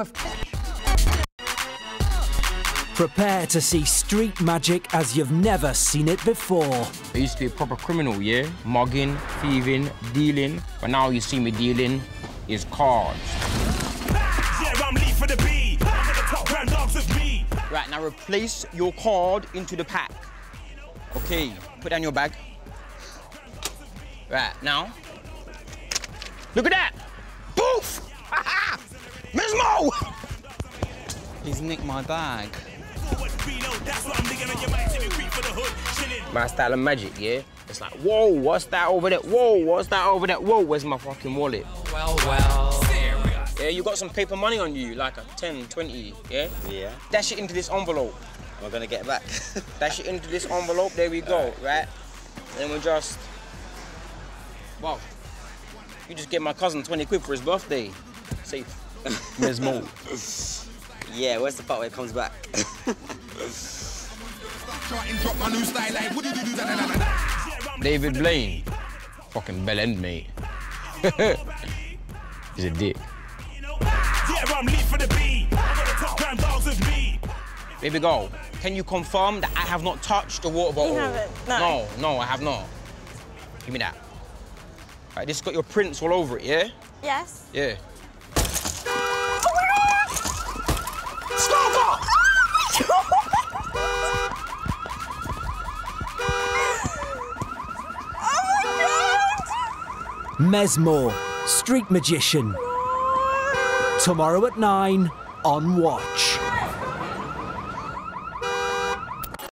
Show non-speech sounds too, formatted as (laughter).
of cash. Prepare to see street magic as you've never seen it before. I used to be a proper criminal, yeah? Mugging, thieving, dealing. But now you see me dealing is cards. Yeah, I'm Lee for the B. I'm the top round dogs of me. Right, now replace your card into the pack. Okay, put down your bag. Right, now. Look at that! He's nicked my bag. My style of magic, yeah? It's like, whoa, what's that over there? Whoa, what's that over there? Whoa, where's my fucking wallet? Well, well. Yeah, you got some paper money on you, like a 10, 20, yeah? Yeah. Dash it into this envelope. Am I gonna get it back? (laughs) Dash it into this envelope, there we go, right? Then we just, wow. You just get my cousin 20 quid for his birthday. Safe. Mezmo. (laughs) yeah, where's the part where it comes back? David Blaine. Fucking bell end, mate. (laughs) He's a dick. Yeah, I'm Lee for the B. I'm the top round dogs of me. Baby girl, can you confirm that I have not touched the water bottle? You haven't, no. No, no, I have not. Give me that. All right, this has got your prints all over it, yeah? Yes. Yeah. Mezmo, Street Magician. Tomorrow at 9 on Watch.